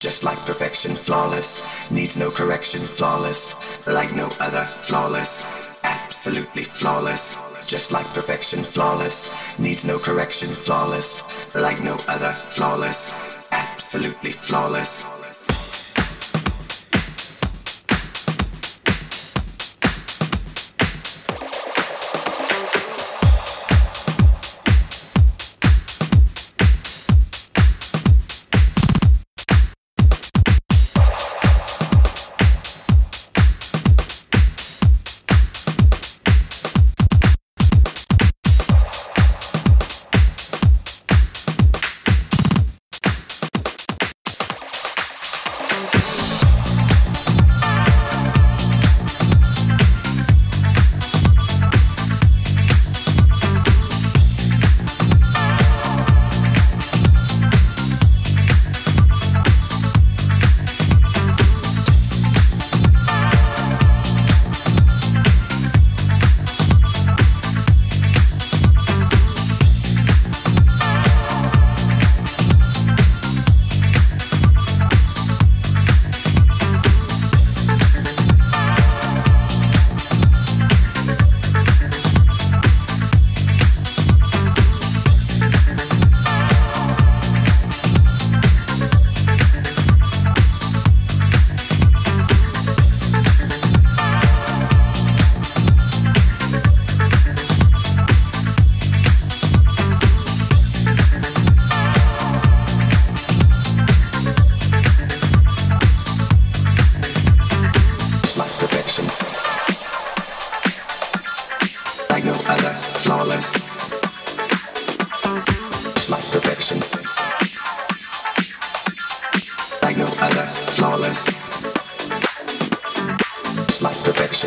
Just like perfection, flawless, needs no correction, flawless, like no other, flawless, absolutely flawless. Just like perfection, flawless, needs no correction, flawless, like no other, flawless, absolutely flawless.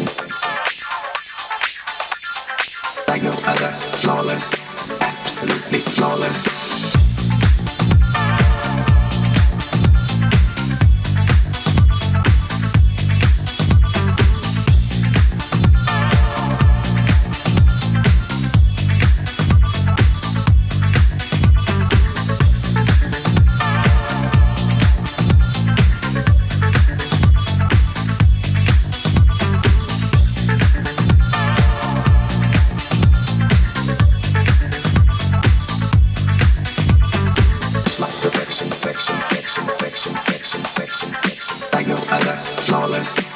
perfection. Like no other, flawless, absolutely flawless. flawless.